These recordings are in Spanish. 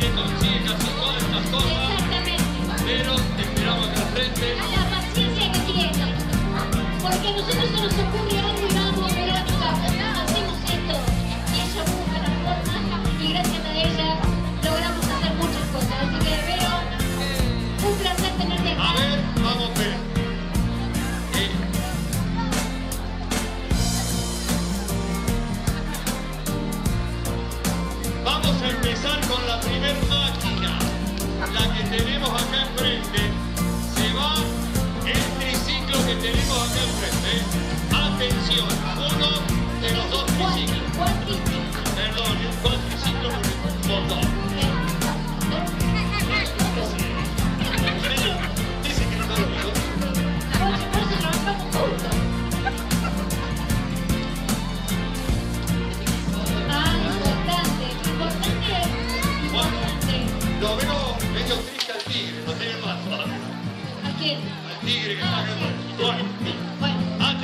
gente consigue casi pero acá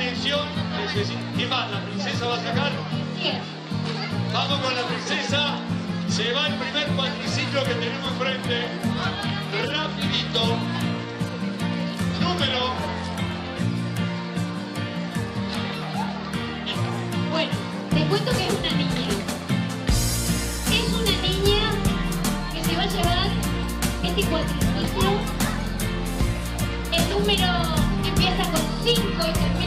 atención, ¿qué más? ¿La princesa va a sacar? Vamos con la princesa. Se va el primer cuatriciclo que tenemos enfrente. Rapidito. Número. Bueno, te cuento que es una niña. Es una niña que se va a llevar este cuatriciclo número empieza con 5 y termina.